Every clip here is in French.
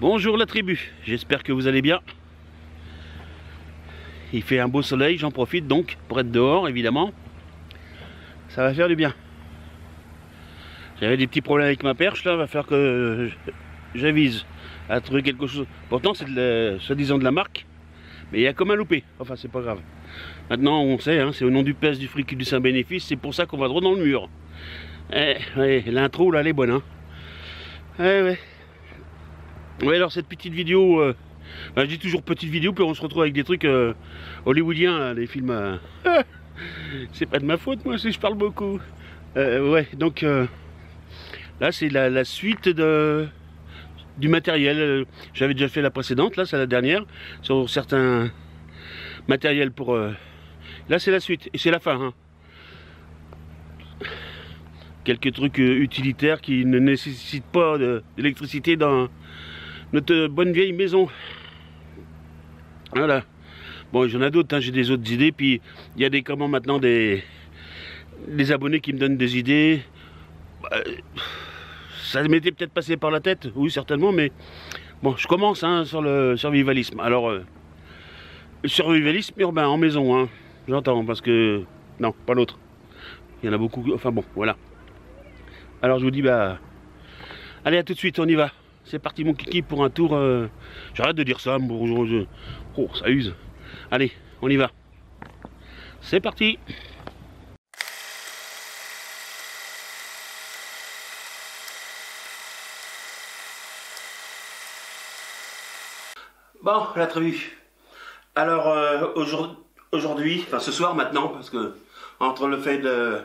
Bonjour la tribu, j'espère que vous allez bien. Il fait un beau soleil, j'en profite donc pour être dehors évidemment. Ça va faire du bien. J'avais des petits problèmes avec ma perche là, va faire que j'avise à trouver quelque chose. Pourtant c'est soi-disant de la marque, mais il y a comme un loupé. Enfin c'est pas grave. Maintenant on sait, hein, c'est au nom du pèse du fric du saint bénéfice, c'est pour ça qu'on va droit dans le mur. Eh, l'intro là elle est bonne hein. Eh. Ouais, alors cette petite vidéo, euh, bah, je dis toujours petite vidéo, puis on se retrouve avec des trucs euh, hollywoodiens, des films. Euh, c'est pas de ma faute, moi, si je parle beaucoup. ouais, donc là, c'est la, suite de, du matériel. J'avais déjà fait la précédente, là, c'est la dernière, sur certains matériels pour. là, c'est la suite, et c'est la fin. Hein. Quelques trucs utilitaires qui ne nécessitent pas d'électricité dans notre bonne vieille maison. Voilà. Bon, j'en ai d'autres, hein, j'ai des autres idées. Puis il y a des comment maintenant des, des abonnés qui me donnent des idées. Bah, ça m'était peut-être passé par la tête, oui certainement, mais bon, je commence hein, sur le survivalisme. Alors, euh, survivalisme urbain en maison, hein, j'entends, parce que non, pas l'autre. Il y en a beaucoup. Enfin bon, voilà. Alors je vous dis bah, allez à tout de suite, on y va. C'est parti mon kiki pour un tour. Euh, j'arrête de dire ça, bonjour. Oh, ça use. Allez, on y va. C'est parti. Bon, la tribu. Alors euh, aujourd'hui, enfin ce soir maintenant, parce que entre le fait de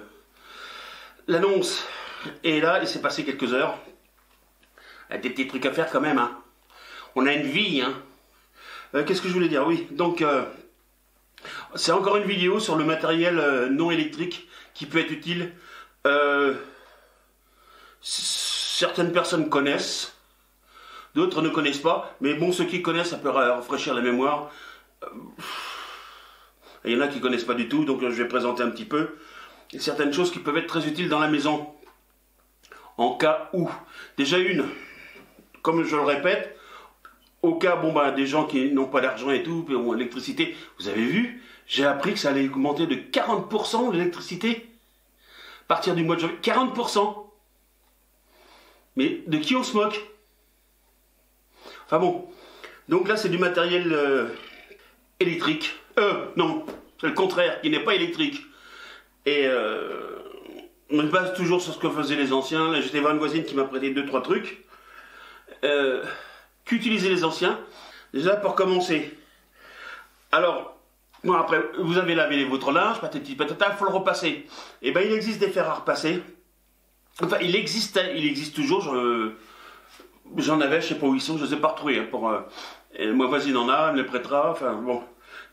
l'annonce et là, il s'est passé quelques heures des petits trucs à faire quand même. Hein. On a une vie. Hein. Euh, qu'est-ce que je voulais dire? Oui, donc euh, c'est encore une vidéo sur le matériel euh, non électrique qui peut être utile. certaines personnes connaissent, d'autres ne connaissent pas. Mais bon, ceux qui connaissent, ça peut rafraîchir la mémoire. Il y en a qui connaissent pas du tout, donc je vais présenter un petit peu. certaines choses qui peuvent être très utiles dans la maison. En cas où. Déjà une, comme je le répète, au cas bah des gens qui n'ont pas d'argent et tout, ou l'électricité, vous avez vu, j'ai appris que ça allait augmenter de 40% l'électricité à partir du mois de janvier. 40% Mais de qui on se moque? Enfin bon, donc là c'est du matériel euh, électrique. Euh, non, c'est le contraire, qui n'est pas électrique. Et euh, on se base toujours sur ce que faisaient les anciens. Là j'étais voir une voisine qui m'a prêté deux trois trucs euh, qu'utilisaient les anciens. Déjà pour commencer. Alors, bon après, vous avez lavé votre linge, patati patata, il faut le repasser. Et eh ben il existe des fers à repasser. Enfin, il existait, il existe toujours. J'en avais, je sais pas où ils sont, je les ai pas retrouvés. Hein, pour, euh, ma voisine en a, elle me les prêtera. Enfin bon,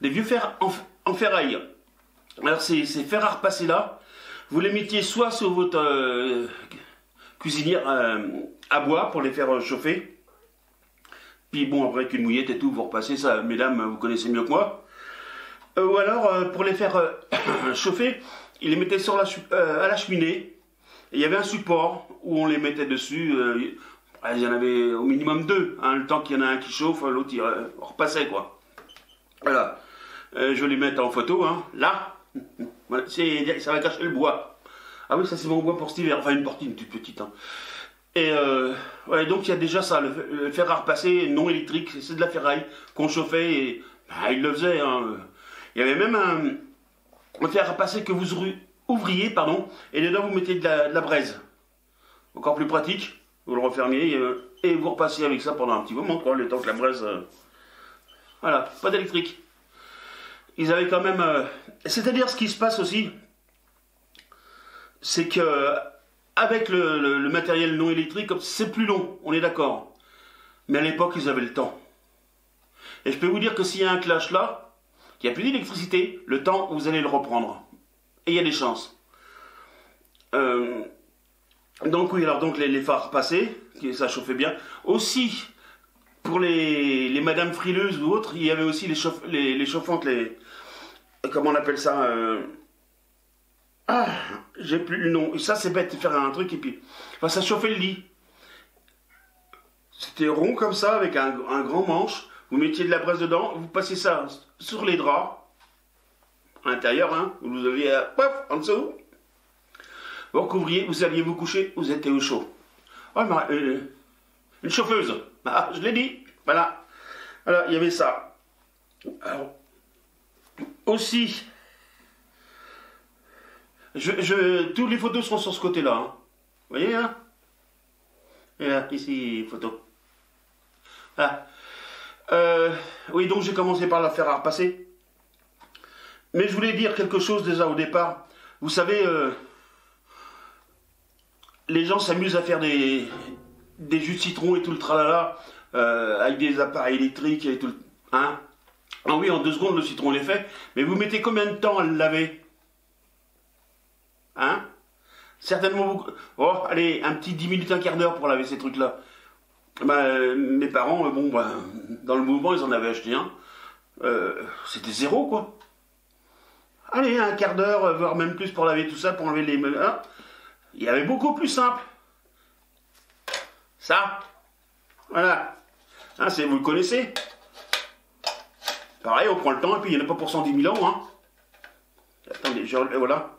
des vieux fers en, ferraille. Alors ces, ces fers à repasser là, vous les mettiez soit sur votre euh, cuisinière euh, à bois pour les faire euh, chauffer. Puis bon, après qu'une mouillette et tout, vous repassez ça, mesdames, vous connaissez mieux que moi. Euh, ou alors, pour les faire chauffer, ils les mettaient sur la, à la cheminée. il y avait un support où on les mettait dessus. il y en avait au minimum deux. Hein, le temps qu'il y en a un qui chauffe, l'autre il repassait quoi. Voilà. je vais les mettre en photo. Hein. Là, ça va cacher le bois. Ah oui, ça c'est mon bois pour cet hiver. Enfin, une portée, une toute petite. Hein. Et euh, ouais, donc il y a déjà ça, le, fer à repasser non électrique, c'est de la ferraille qu'on chauffait et bah, il le faisait. Hein. Il y avait même un, fer à repasser que vous ouvriez, pardon, et dedans vous mettez de la, braise. Encore plus pratique, vous le refermiez euh, et vous repassez avec ça pendant un petit moment, quoi, le temps que la braise. Euh, voilà, pas d'électrique. Ils avaient quand même. C'est-à-dire ce qui se passe aussi, c'est que avec le, matériel non électrique, c'est plus long, on est d'accord. Mais à l'époque, ils avaient le temps. Et je peux vous dire que s'il y a un clash là, qu'il n'y a plus d'électricité, le temps, vous allez le reprendre. Et il y a des chances. Euh, donc oui, alors donc les, phares passés, ça chauffait bien. Aussi, pour les, les madames frileuses ou autres, il y avait aussi les, les, chauffantes, les... Comment on appelle ça euh, ah, j'ai plus le nom. Ça, c'est bête de faire un truc et puis. Enfin, ça chauffait le lit. C'était rond comme ça, avec un, grand manche. Vous mettiez de la braise dedans, vous passez ça sur les draps, à l'intérieur, hein, vous aviez, euh, en dessous. Vous recouvriez, vous alliez vous coucher, vous étiez au chaud. Oh, mais, euh, une chauffeuse. Ah, je l'ai dit. Voilà. Voilà, il y avait ça. Alors, aussi, je, je, toutes les photos sont sur ce côté-là. hein. Vous voyez, hein? Et là, ici, photo. Ah. Euh, oui, donc j'ai commencé par la faire à repasser. Mais je voulais dire quelque chose déjà au départ. Vous savez, euh, les gens s'amusent à faire des, des jus de citron et tout le tralala euh, avec des appareils électriques et tout le... Hein? Ah oui, en deux secondes, le citron il est fait. Mais vous mettez combien de temps à le laver? Hein Certainement beaucoup. Oh, allez, un petit 10 minutes, un quart d'heure pour laver ces trucs-là. Ben, euh, mes parents, euh, bon, ben, dans le mouvement, ils en avaient acheté un. Euh, C'était zéro, quoi. Allez, un quart d'heure, voire même plus pour laver tout ça, pour enlever les... hein Il y avait beaucoup plus simple. Ça. Voilà. Hein, c'est, vous le connaissez. Pareil, on prend le temps, et puis il n'y en a pas pour 110 000 ans. Hein. Attendez, je, voilà.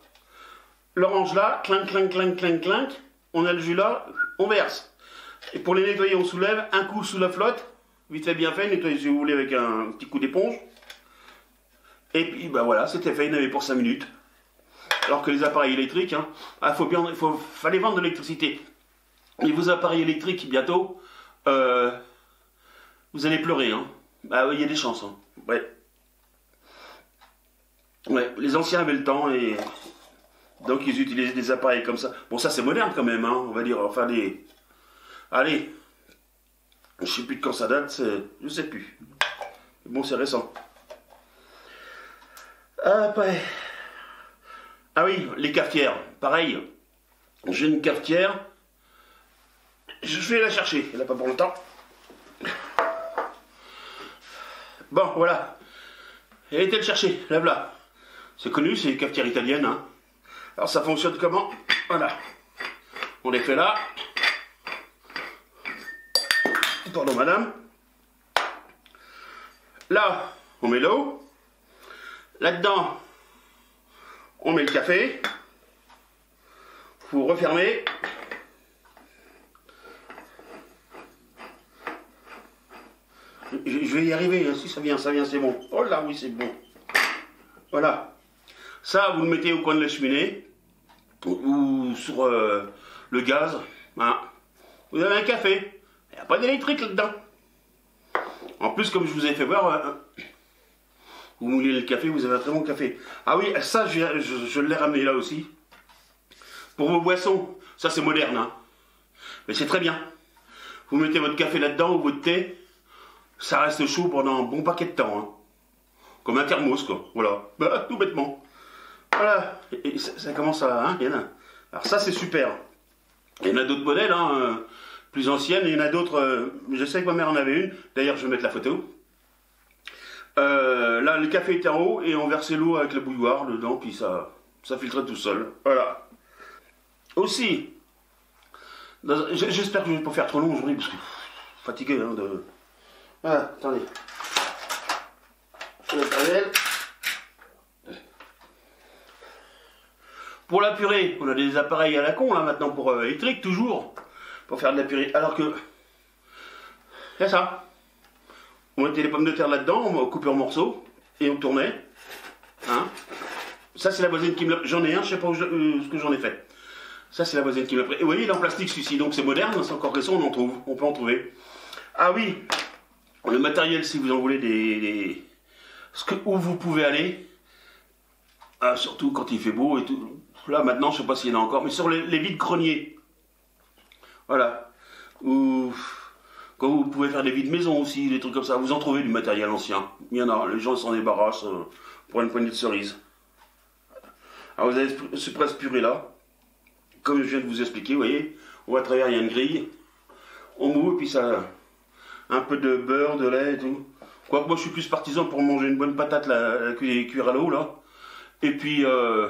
L'orange là, clink, clink, clink, clink, clink. On a le jus là, on verse. Et pour les nettoyer, on soulève un coup sous la flotte. Vite fait, bien fait, nettoyer si vous voulez avec un petit coup d'éponge. Et puis, bah voilà, c'était fait, il avait pour 5 minutes. Alors que les appareils électriques, hein, ah, faut bien, fallait vendre de l'électricité. Et vos appareils électriques, bientôt, euh, vous allez pleurer. Hein. Bah il y a des chances. Hein. Ouais. Ouais, les anciens avaient le temps et donc ils utilisaient des appareils comme ça. Bon, ça c'est moderne quand même, hein, on va dire. Enfin, les. Allez, je sais plus de quand ça date, je sais plus. Bon, c'est récent. Après. Ah oui, les cafetières. Pareil, j'ai une cafetière. Je vais la chercher, elle n'a pas pour longtemps. Bon, voilà. Elle était le chercher, la voilà. C'est connu, c'est une cafetière italienne. Hein. Alors ça fonctionne comment Voilà. On les fait là. Pardon, madame. Là, on met l'eau. Là-dedans, on met le café. Vous refermez. Je vais y arriver, hein, si ça vient, ça vient, c'est bon. Oh là, oui, c'est bon. Voilà. Ça, vous le mettez au coin de la cheminée ou sur euh, le gaz. hein. Vous avez un café. Il n'y a pas d'électrique là-dedans. En plus, comme je vous ai fait voir, euh, vous moulez le café, vous avez un très bon café. Ah oui, ça, je, l'ai ramené là aussi. Pour vos boissons, ça c'est moderne. hein. Mais c'est très bien. Vous mettez votre café là-dedans ou votre thé, ça reste chaud pendant un bon paquet de temps. hein. Comme un thermos, quoi. Voilà. Bah, tout bêtement. Voilà. Ça, commence à. hein, y en a. Alors, ça, c'est super. Il y en a d'autres modèles, hein, euh, plus anciennes. Il y en a d'autres. euh, je sais que ma mère en avait une. D'ailleurs, je vais mettre la photo. Euh, là, le café était en haut et on versait l'eau avec le bouilloire dedans, puis ça, ça filtrait tout seul. Voilà. Aussi, j'espère que je ne vais pas faire trop long aujourd'hui parce que pff, fatigué hein, de. Ah, attendez. Le panel. Pour la purée, on a des appareils à la con là maintenant pour euh, électrique toujours pour faire de la purée. Alors que c'est ça. On mettait les pommes de terre là-dedans, on coupait en morceaux et on tournait. Hein ça c'est la voisine qui me l'a. J'en ai un, je sais pas où euh, ce que j'en ai fait. Ça c'est la voisine qui me l'a pris. Et vous voyez, il est en plastique celui-ci, donc c'est moderne, c'est encore récent, on en trouve, on peut en trouver. Ah oui, le matériel si vous en voulez des, des- ce que, où vous pouvez aller. Ah, surtout quand il fait beau et tout. Là maintenant, je sais pas s'il y en a encore, mais sur les, vides greniers. Voilà. Ou quand vous pouvez faire des vides maison aussi, des trucs comme ça. Vous en trouvez du matériel ancien. Il y en a. Les gens s'en débarrassent euh, pour une poignée de cerises. Alors vous avez ce- presse purée là. Comme je viens de vous expliquer, vous voyez, on va travers, il y a une grille. On moue et puis ça. Un peu de beurre, de lait et tout. Quoique moi je suis plus partisan pour manger une bonne patate là, la cu- cuire à l'eau là. Et puis euh,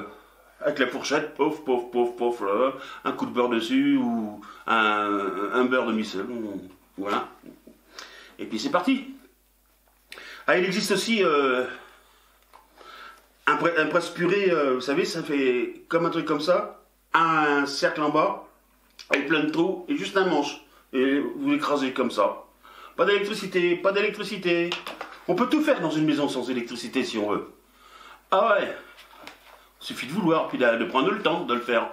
avec la fourchette, pof, pof, pof, pof, là, un coup de beurre dessus ou un, un beurre de micelle. Voilà. Et puis c'est parti. Ah, il existe aussi euh, un, presse purée, euh, vous savez, ça fait comme un truc comme ça, un cercle en bas, avec plein de trous, et juste un manche. Et vous l'écrasez comme ça. Pas d'électricité, pas d'électricité. On peut tout faire dans une maison sans électricité si on veut. Ah ouais. Suffit de vouloir, puis de, prendre le temps de le faire.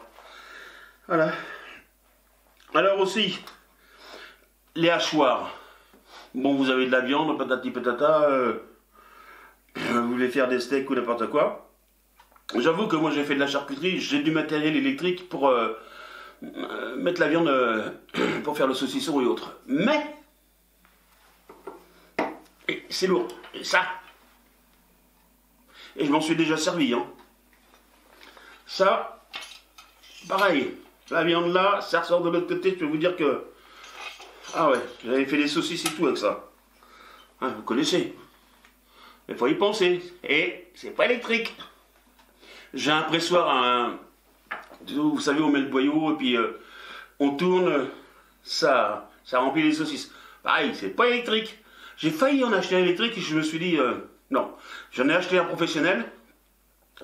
Voilà. Alors aussi, les hachoirs. Bon, vous avez de la viande, patati patata, euh, vous voulez faire des steaks ou n'importe quoi. J'avoue que moi j'ai fait de la charcuterie, j'ai du matériel électrique pour euh, euh, mettre la viande pour faire le saucisson et autres. Mais c'est lourd. Et ça. Et je m'en suis déjà servi. Hein. Ça, pareil. La viande là, ça ressort de l'autre côté. Je peux vous dire que. Ah ouais, j'avais fait des saucisses et tout avec ça. Hein, vous connaissez. Il faut y penser. Et c'est pas électrique. J'ai un pressoir, un. Vous savez, on met le boyau et puis euh, on tourne. Ça, ça remplit les saucisses. Pareil, c'est pas électrique. J'ai failli en acheter un électrique et je me suis dit, euh, non, j'en ai acheté un professionnel.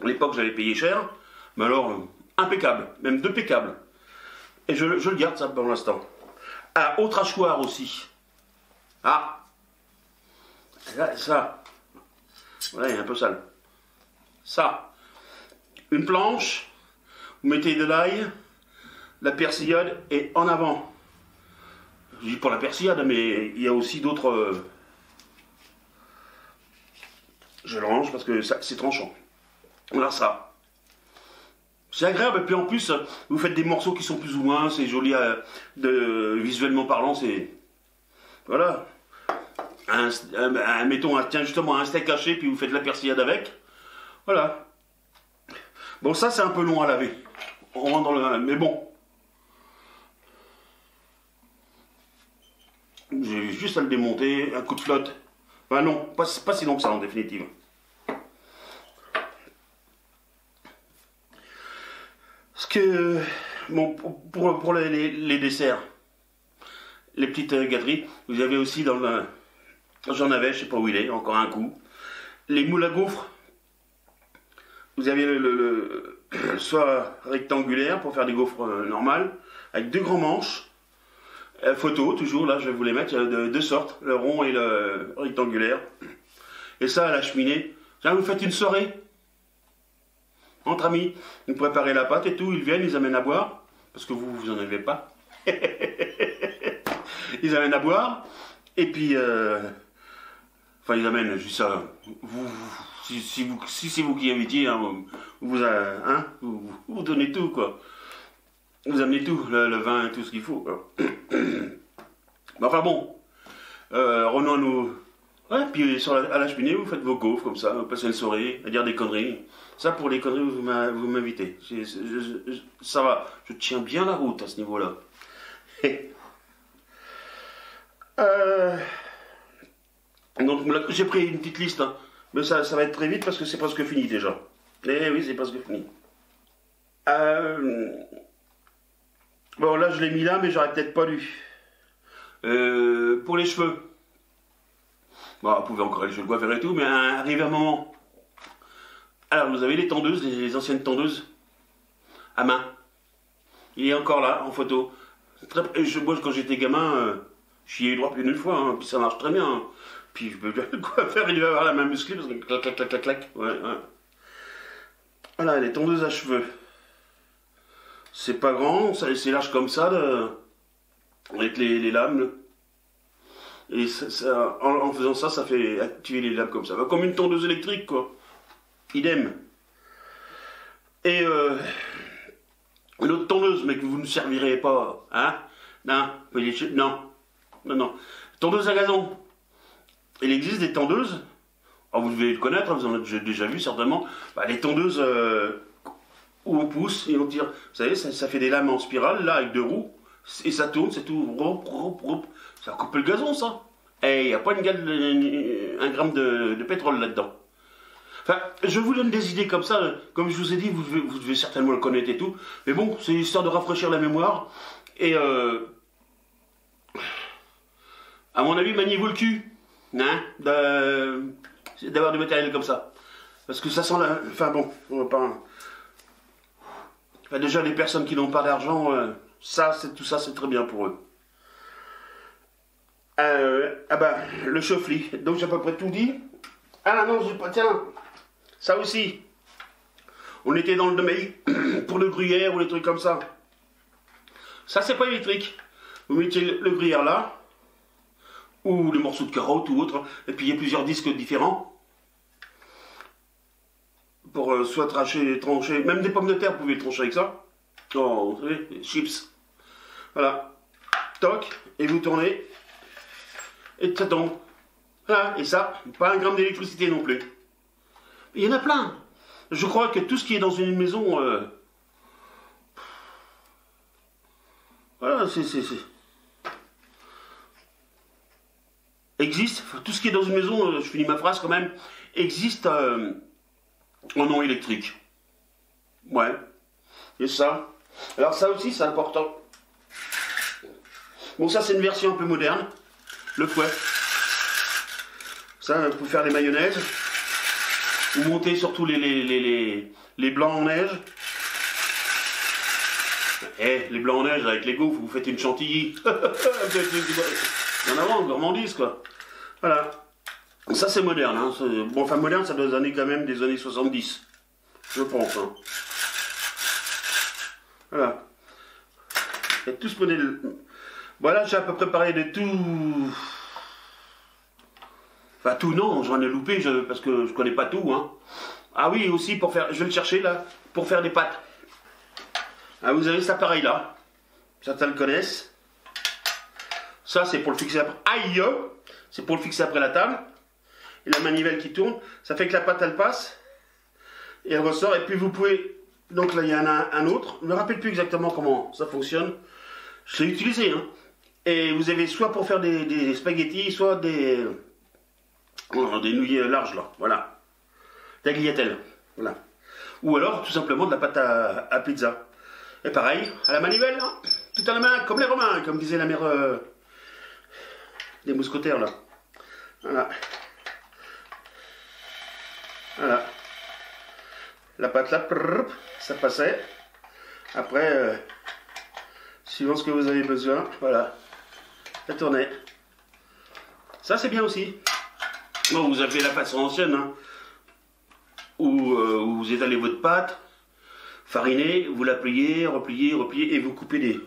À l'époque, j'avais payé cher, mais alors, euh, impeccable, même deux pécables. Et je, le garde ça pour l'instant. Ah, autre hachoir aussi. Ah, ça. Voilà, il est un peu sale. Ça. Une planche, vous mettez de l'ail, la persillade et en avant. Je dis pour la persillade, mais il y a aussi d'autres euh, je le range parce que c'est tranchant. Voilà ça. C'est agréable et puis en plus vous faites des morceaux qui sont plus ou moins, c'est joli euh, visuellement parlant, c'est voilà. Mettons un, tiens justement un steak caché puis vous faites la persillade avec. Voilà. Bon ça c'est un peu long à laver. On le mais bon. J'ai juste à le démonter, un coup de flotte. Enfin non, pas si long que ça en définitive. Ce que, pour, les, desserts, les petites euh, gâteries, vous avez aussi dans le, j'en avais, je sais pas où il est, encore un coup, les moules à gaufres. Vous avez le, soit rectangulaire pour faire des gaufres euh, normales, avec deux grands manches. Euh, photo, toujours, là je vais vous les mettre, de, deux sortes, le rond et le rectangulaire. Et ça à la cheminée. vous faites une soirée, entre amis, vous préparez la pâte et tout, ils viennent, ils amènent à boire, parce que vous, vous en avez pas. ils amènent à boire, et puis, euh, enfin, ils amènent juste ça. Vous, si, vous, c'est vous qui invitiez, hein, vous, hein, vous, vous, donnez tout, quoi. Vous amenez tout, le, vin tout ce qu'il faut. enfin bon, euh, Renaud nous Ouais, puis à la cheminée, vous faites vos gaufres comme ça, vous passez une soirée à dire des conneries. Ça, pour les conneries, vous m'invitez. Ça va, je tiens bien la route à ce niveau-là. Euh, j'ai pris une petite liste, hein. mais ça, ça va être très vite parce que c'est presque fini déjà. Eh oui, c'est presque fini. Euh, bon, là, je l'ai mis là, mais j'aurais peut-être pas lu. Euh, pour les cheveux. Bon, vous pouvez encore aller chez le coiffeur et tout, mais arrive un moment. Alors, vous avez les tendeuses, les anciennes tendeuses à main. Il est encore là, en photo. Je, moi, quand j'étais gamin, euh, j'y ai droit plus d'une fois, hein, puis ça marche très bien. Hein. Puis je peux le coiffeur, il va avoir la main musclée, parce que clac, clac, clac, clac, clac. Ouais, ouais. Voilà, les tondeuses à cheveux. C'est pas grand, c'est large comme ça, avec les lames. Et en, faisant ça, ça fait activer les lampes comme ça. Bah, comme une tondeuse électrique, quoi. Idem. Et euh, une autre tondeuse, mais que vous ne servirez pas. Hein? Non, non, non, non. Tondeuse à gazon. Il existe des tondeuses. Oh, vous devez le connaître, vous en avez déjà vu certainement. Bah, les tondeuses euh, où on pousse et on tire. Vous savez, ça, fait des lames en spirale, là, avec deux roues. Et ça tourne, c'est tout. Ça coupe le gazon, ça. Et il n'y a pas une, un gramme de, pétrole là-dedans. Enfin, je vous donne des idées comme ça. Comme je vous ai dit, vous devez, certainement le connaître et tout. Mais bon, c'est histoire de rafraîchir la mémoire. Et euh, À mon avis, maniez-vous le cul. Hein, D'avoir du matériel comme ça. Parce que ça sent la. Enfin bon, on va pas. Enfin, déjà, les personnes qui n'ont pas d'argent, euh, ça, tout ça, c'est très bien pour eux. Euh, ah bah, le chauffe-lit. Donc j'ai à peu près tout dit. Ah non, j'ai pas. Tiens, ça aussi. On était dans le domaine pour le gruyère ou les trucs comme ça. Ça, c'est pas électrique. Vous mettez le gruyère là, ou les morceaux de carottes ou autre, et puis il y a plusieurs disques différents. Pour euh, soit trancher, même des pommes de terre, vous pouvez trancher avec ça. Oh, vous savez, chips. Voilà. Toc, et vous tournez, et ça et ça, pas un gramme d'électricité non plus. Il y en a plein. Je crois que tout ce qui est dans une maison. Euh, voilà, c'est. Existe, tout ce qui est dans une maison, euh, je finis ma phrase quand même, existe euh, en nom électrique. Ouais. Et ça. Alors ça aussi, c'est important. Bon, ça, c'est une version un peu moderne. Le fouet. Ça, pour faire les mayonnaises. Vous montez surtout les, les, blancs en neige. Eh, les blancs en neige avec les gaufres, vous faites une chantilly. en avant, gourmandise, quoi. Voilà. Ça, c'est moderne. Hein. Bon, enfin, moderne, ça doit donner quand même des années 70. Je pense. Hein. Voilà. Et tout ce. Voilà, j'ai à peu près parlé de tout. Enfin, tout non, j'en ai loupé parce que je connais pas tout. Hein. Ah oui, aussi pour faire. Je vais le chercher là, pour faire des pâtes. Ah, vous avez cet appareil là. Certains le connaissent. Ça, c'est pour le fixer après. Aïe C'est pour le fixer après la table. Et la manivelle qui tourne. Ça fait que la pâte elle passe. Et elle ressort. Et puis vous pouvez. Donc là, il y en a un autre. Je ne me rappelle plus exactement comment ça fonctionne. Je l'ai utilisé. Hein. Et vous avez soit pour faire des, spaghettis, soit des, des nouilles larges, là. Voilà. Tagliatelle. Voilà. Ou alors, tout simplement, de la pâte à, pizza. Et pareil, à la manivelle, là. Tout à la main, comme les Romains, comme disait la mère euh, des mousquetaires, là. Voilà. Voilà. La pâte là, ça passait. Après, euh, suivant ce que vous avez besoin, voilà tourner. Ça, c'est bien aussi. Bon, vous avez la façon ancienne, hein, où, euh, vous étalez votre pâte, farinez, vous la pliez, repliez, repliez, et vous coupez des.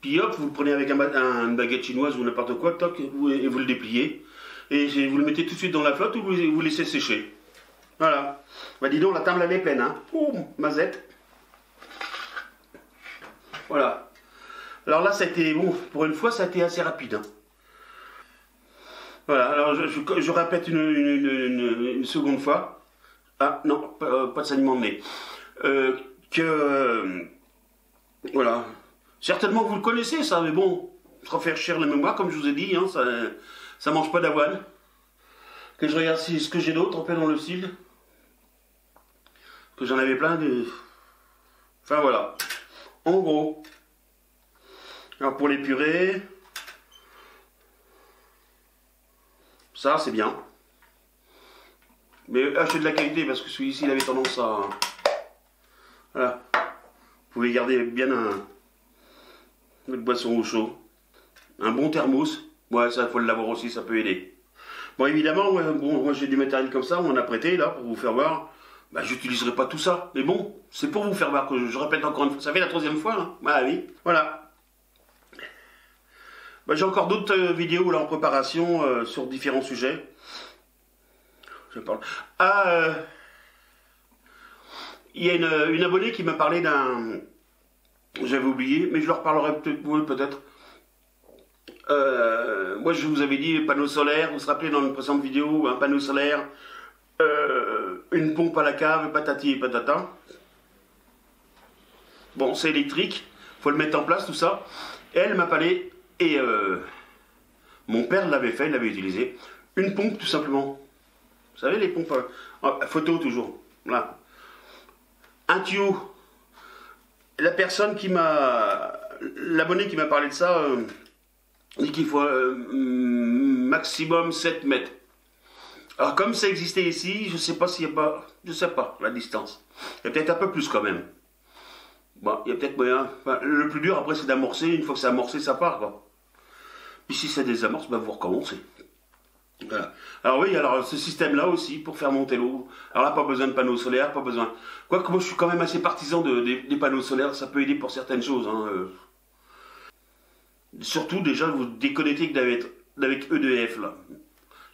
Puis hop, vous prenez avec un, une baguette chinoise ou n'importe quoi, toc, et vous le dépliez. Et vous le mettez tout de suite dans la flotte ou vous, vous laissez sécher. Voilà. Bah dis donc, la table elle est pleine, hein. Ouh, mazette. Voilà. Alors là, c'était bon, pour une fois, ça a été assez rapide. Hein. Voilà, alors je, répète une, seconde fois. Ah non, pas, euh, de saignement. Euh, que. Voilà. Certainement vous le connaissez ça, mais bon, cher la mémoire, comme je vous ai dit, hein, ça, ça mange pas d'avoine. Que je regarde si, ce que j'ai d'autre en plein dans le style. Que j'en avais plein de. Enfin voilà. En gros. Alors pour les purées, ça c'est bien. Mais achetez de la qualité parce que celui-ci il avait tendance à. Voilà. Vous pouvez garder bien un. Votre boisson au chaud. Un bon thermos. Ouais, ça, faut l'avoir aussi, ça peut aider. Bon, évidemment, moi j'ai du matériel comme ça, on a prêté là pour vous faire voir. Bah, j'utiliserai pas tout ça. Mais bon, c'est pour vous faire voir que je, répète encore une fois. Ça fait la troisième fois, hein Bah oui. Voilà. Bah, j'ai encore d'autres euh, vidéos là en préparation euh, sur différents sujets. Je parle. Ah, euh, il y a une, abonnée qui m'a parlé d'un. J'avais oublié, mais je leur parlerai peut-être. moi, je vous avais dit panneau solaire. Vous vous rappelez dans une précédente vidéo, un panneau solaire, une pompe à la cave, patati et patata. Bon, c'est électrique, faut le mettre en place, tout ça. elle m'a parlé et euh, mon père l'avait fait, il l'avait utilisé. Une pompe tout simplement. Vous savez les pompes euh, photo toujours. Là. Un tuyau. La personne qui m'a. L'abonné qui m'a parlé de ça, euh, dit qu'il faut euh, maximum 7 mètres. Alors comme ça existait ici, je sais pas s'il y a pas, je sais pas la distance. Il y a peut-être un peu plus quand même. Bon, il y a peut-être moyen. le plus dur après c'est d'amorcer. Une fois que c'est amorcé, ça part quoi. Puis si ça désamorce, ben vous recommencez. Voilà. Alors oui, alors ce système-là aussi pour faire monter l'eau. Alors là, pas besoin de panneaux solaires, pas besoin. Quoique moi, je suis quand même assez partisan de, des, panneaux solaires. Ça peut aider pour certaines choses. Hein, euh. Surtout déjà vous déconnecter avec, avec EDF là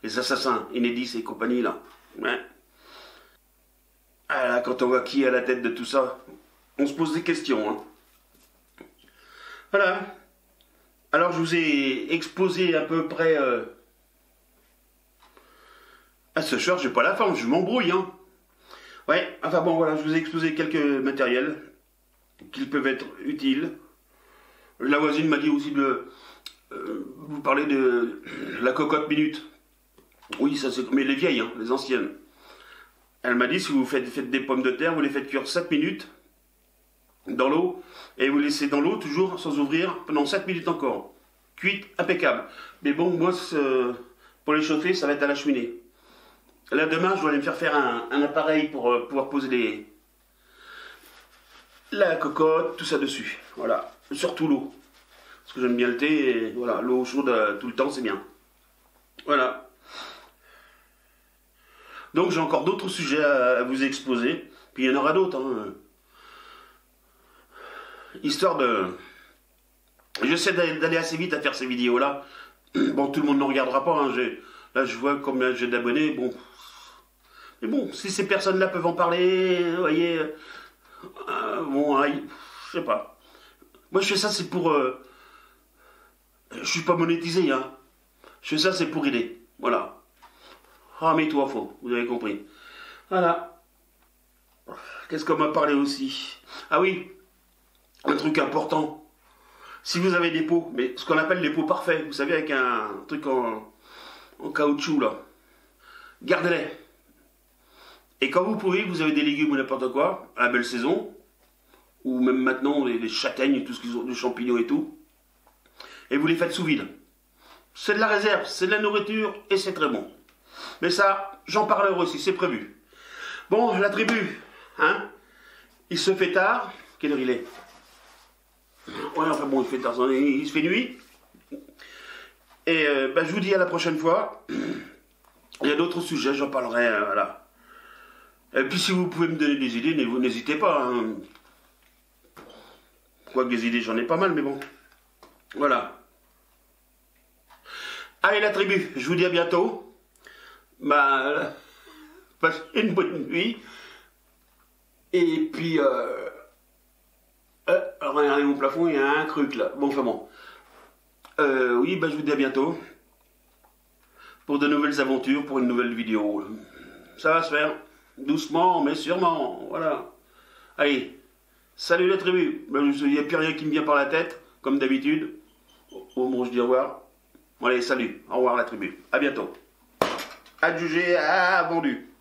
les assassins, Enedis et compagnie, là. Ouais. Ah, quand on voit qui est à la tête de tout ça, on se pose des questions. Hein. Voilà. Alors, je vous ai exposé à peu près... Euh... Ah, ce soir, j'ai pas la forme, je m'embrouille, hein. Ouais, enfin bon, voilà, je vous ai exposé quelques matériels qui peuvent être utiles. La voisine m'a dit aussi de... Euh, vous parlez de la cocotte minute. Oui, ça c'est. Mais les vieilles, hein, les anciennes. Elle m'a dit si vous faites, faites, des pommes de terre, vous les faites cuire 7 minutes dans l'eau et vous laissez dans l'eau toujours sans ouvrir pendant 7 minutes encore. Cuite impeccable. Mais bon, moi, pour les chauffer, ça va être à la cheminée. Là, demain, je dois aller me faire faire un, appareil pour euh, pouvoir poser les. la cocotte, tout ça dessus. Voilà. Surtout l'eau. Parce que j'aime bien le thé et voilà, l'eau chaude euh, tout le temps, c'est bien. Voilà. Donc j'ai encore d'autres sujets à, vous exposer. Puis il y en aura d'autres. Hein. Histoire de... J'essaie d'aller assez vite à faire ces vidéos-là. Bon, tout le monde ne regardera pas. Hein. Là, je vois combien j'ai d'abonnés. Bon. Mais bon, si ces personnes-là peuvent en parler, vous voyez... Euh, bon, je sais pas. Moi, je fais ça, c'est pour... Euh, je suis pas monétisé, hein. Je fais ça, c'est pour aider. Voilà. Ah, mais toi, faux, vous avez compris. Voilà. Qu'est-ce qu'on m'a parlé aussi? Ah oui, un truc important. Si vous avez des pots, mais ce qu'on appelle les pots parfaits, vous savez, avec un truc en, caoutchouc là, gardez-les. Et quand vous pouvez, vous avez des légumes ou n'importe quoi, à la belle saison, ou même maintenant les, châtaignes, tout ce qu'ils ont, des champignons et tout, et vous les faites sous vide. C'est de la réserve, c'est de la nourriture et c'est très bon. Mais ça, j'en parlerai aussi, c'est prévu. Bon, la tribu, hein Il se fait tard. Quelle heure il est? Ouais, enfin bon, il, se fait nuit. Et euh, ben, je vous dis à la prochaine fois. Il y a d'autres sujets, j'en parlerai, euh, voilà. Et puis si vous pouvez me donner des idées, n'hésitez pas. Hein. Quoi que des idées, j'en ai pas mal, mais bon. Voilà. Allez la tribu, je vous dis à bientôt bah, passez une bonne nuit. Et puis, euh, euh, regardez mon plafond, il y a un truc là. Bon, enfin bon. Euh, oui, bah, je vous dis à bientôt. Pour de nouvelles aventures, pour une nouvelle vidéo. Ça va se faire. Doucement, mais sûrement. Voilà. Allez. Salut la tribu. Bah, il n'y a plus rien qui me vient par la tête, comme d'habitude. Au moment où je dis au revoir. allez, salut. Au revoir la tribu. À bientôt adjugé à vendu.